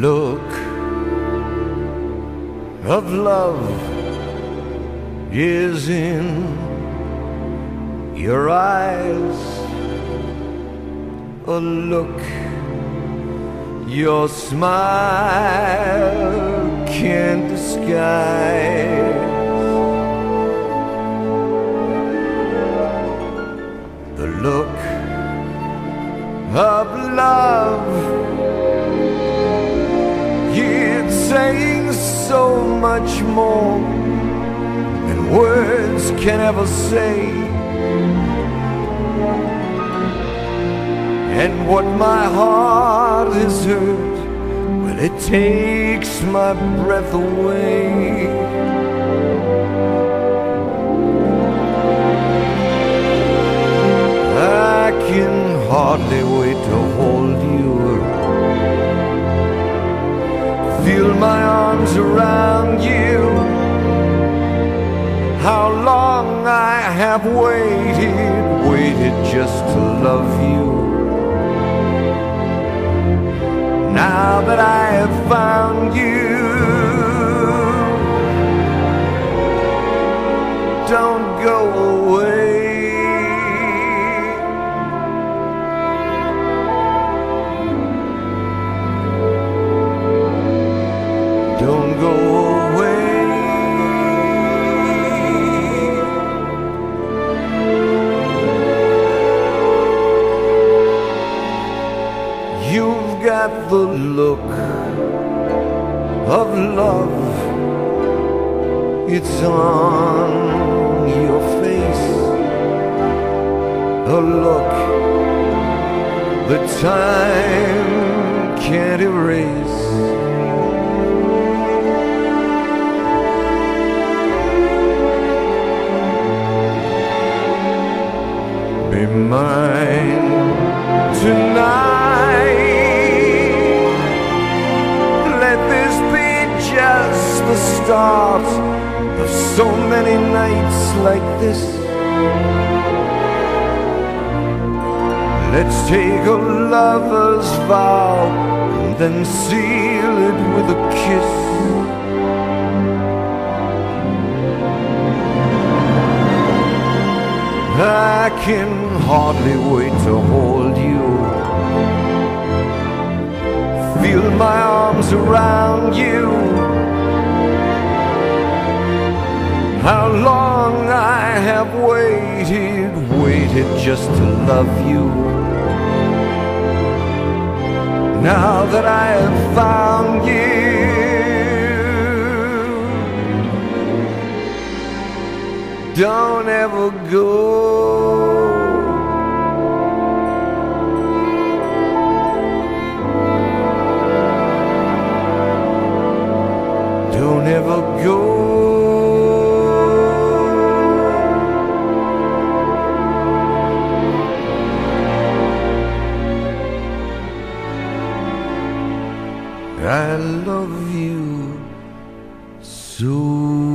look of love is in your eyes. A look your smile can't disguise. The look of love saying so much more than words can ever say. And what my heart has heard, well, it takes my breath away. Have waited, waited just to love you. Now that I have found you, don't go away. Don't go away. You've got the look of love. It's on your face. A look the time can't erase. Be mine start of so many nights like this. Let's take a lover's vow and then seal it with a kiss. I can hardly wait to hold you. Feel my arms around you. How long I have waited, waited just to love you. Now that I have found you. Don't ever go. Don't ever go. I love you so.